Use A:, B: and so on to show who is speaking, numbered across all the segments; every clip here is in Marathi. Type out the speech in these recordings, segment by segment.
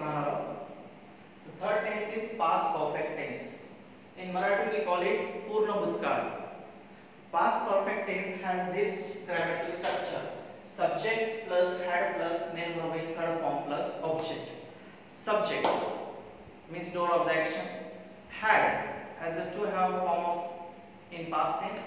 A: पाहणार आहोत third tense is past perfect tense in Marathi we call it पूर्ण भूतकाळ past perfect tense has this grammatical structure subject plus had plus main verb in third form plus object subject means door of the action had has a to have form of in past tense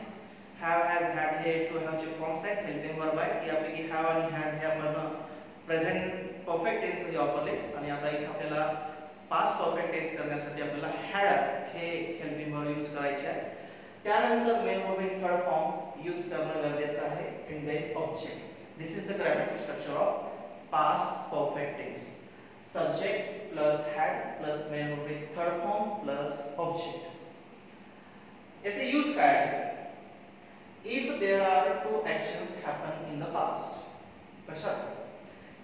A: have has had हे to have चे फॉर्म्स आहेत हेल्पिंग वर्ब आहे यापैकी have आणि has हे आपण प्रेझेंट परफेक्ट टेन्समध्ये वापरले. आणि आता इथे आपल्याला पास्ट परफेक्ट टेन्स करण्यासाठी आपल्याला हॅड हे हेल्पिंग वर्ब यूज करायचे आहे. त्यानंतर main verb in third form use करणं गरजेचं आहे. In the object this is the grammatical structure of past perfect tense subject plus had plus main verb in third form plus object याचे यूज काय आहे? If there are two actions happen in the past. कशात?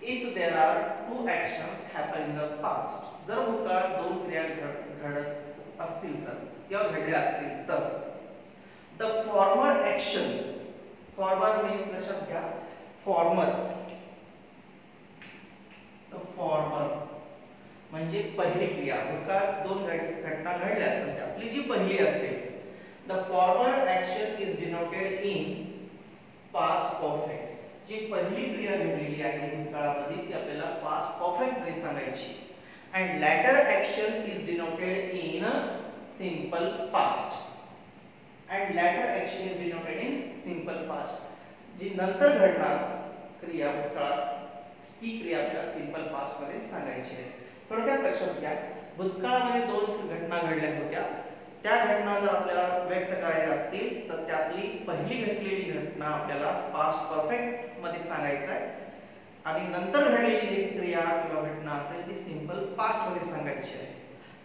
A: If there are two actions happen in the past जर भूतकाळात दोन क्रिया घडत असतील तर किंवा घडल्या असतील तर the former action former means लक्षात घ्या former the former म्हणजे पहिली क्रिया भूतकाळात दोन घटना घडल्या तर त्यातली जी पहिली असेल the former action is denoted in past perfect जी पहिली क्रिया घडलेली आहे भूतकाळामध्ये ती आपल्याला पास्ट परफेक्टमध्ये सांगायची. And later action is denoted in simple past and later action is denoted in simple past जी नंतर घडणार क्रिया भूतकाळात ती क्रिया आपल्याला सिंपल पास्टमध्ये सांगायची आहे. थोडक्यात लक्षात घ्या. भूतकाळामध्ये दोन घटना घडल्या होत्या. त्या घटना जर आपल्याला व्यक्त करायच्या असतील तर त्यातली पहिली घडलेली घटना आपल्याला पास्ट परफेक्टमध्ये सांगायचं आहे आणि नंतर घडलेली जी क्रिया किंवा घटना असेल ती सिंपल पास्टमध्ये सांगायची आहे.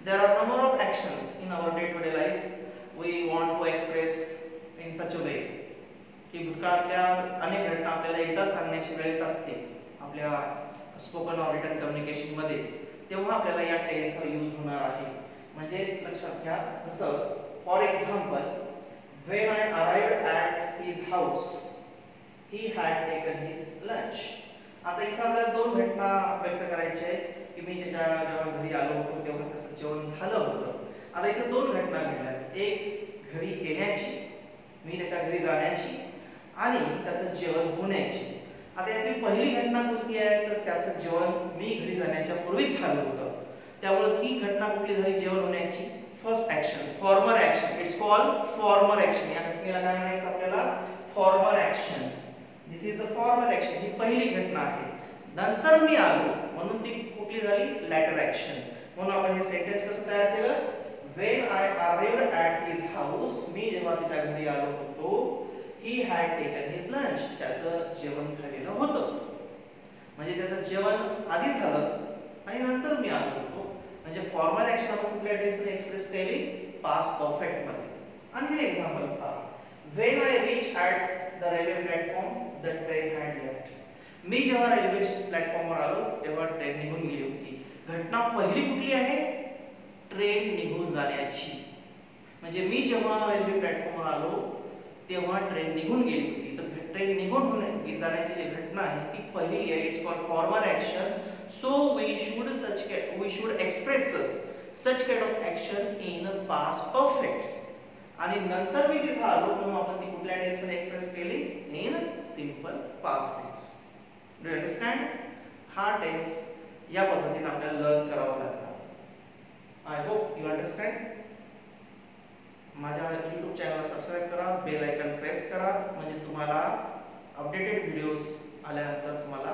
A: There are number of actions in our day to day life we want to express in such a way की भूतकाळातल्या अनेक घटना आपल्याला एकदा सांगण्याची वेळ येत असते. आपल्या स्पोकन ऑर रिटर्न कम्युनिकेशनमध्ये तेव्हा आपल्याला या टेन्सचा यूज होणार आहे. म्हणजेच लक्षात घ्या जसं for example When I arrived at his house he had taken his lunch आता इथं आपल्याला दोन घटना व्यक्त करायच्या आहेत. की मी त्याच्या जेव्हा घरी आलो होतो तेव्हा त्याचं जेवण झालं होतं. आता इथं दोन घटना घडल्या एक घरी येण्याची. मी त्याच्या घरी जाण्याची आणि त्याचं जेवण होण्याची. आता यातली पहिली घटना कोणती आहे? तर त्याचं जेवण मी घरी जाण्याच्या पूर्वीच झालं होतं. त्यामुळे ती घटना कुठली झाली? जेवण होण्याची. First action former action call former action या घटनेला काय म्हणायचं आपल्याला? Former action this is the former action ही पहिली घटना आहे. नंतर मी आलो. म्हणून ती कुठली झाली? लॅटर ऍक्शन म्हणून आपण हे सेंटेन्स कसं तयार केलं? When I arrived at his house मी जेव्हा तिच्या घरी आलो होतो he had taken his lunch त्याचं जेवण झालेलं होतं. म्हणजे त्याचं जेवण आधी झालं आणि नंतर मी आलो होतो. म्हणजे फॉर्मल ऍक्शन आपण कुठल्या टेन्समध्ये एक्सप्रेस केली? पास परफेक्टमध्ये. आणखी एक्झाम्पल पहा when I reach at the railway platform the train had left मी जेव्हा रेल्वे प्लॅटफॉर्मवर आलो तेव्हा ट्रेन निघून गेली होती. घटना पहिली कुठली आहे? ट्रेन निघून जाण्याची. म्हणजे मी जेव्हा रेल्वे प्लॅटफॉर्मवर आलो तेव्हा ट्रेन निघून गेली होती. तर ट्रेन निघून जाण्याची जी घटना आहे ती पहिली आहे. It's called formal action so we should such we should express such kind of action in past perfect आणि नंतर मी तिथे आलो म्हणून आपण ती कुठल्या टेन्समध्ये एक्सप्रेस केली? In simple past tense do you understand हा टेन्स या पद्धतीने आपल्याला लर्न करावा लागणार. आय होप यू अंडरस्टँड माझ्या यूट्यूब चॅनलला सबस्क्राईब करा बेल आयकन प्रेस करा. म्हणजे तुम्हाला अपडेटेड व्हिडिओज आल्यानंतर तुम्हाला